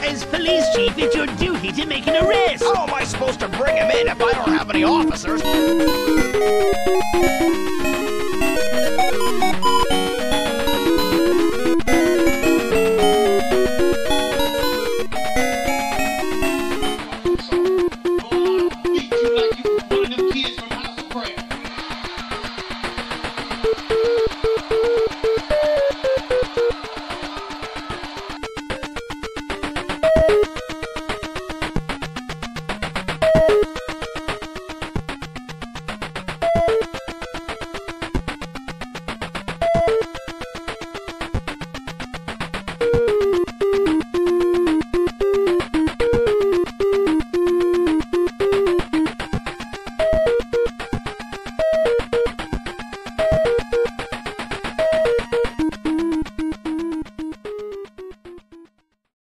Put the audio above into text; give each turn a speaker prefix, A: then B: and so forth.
A: As police chief, it's your duty to make an arrest.
B: How am I supposed to bring him in if I don't have any officers?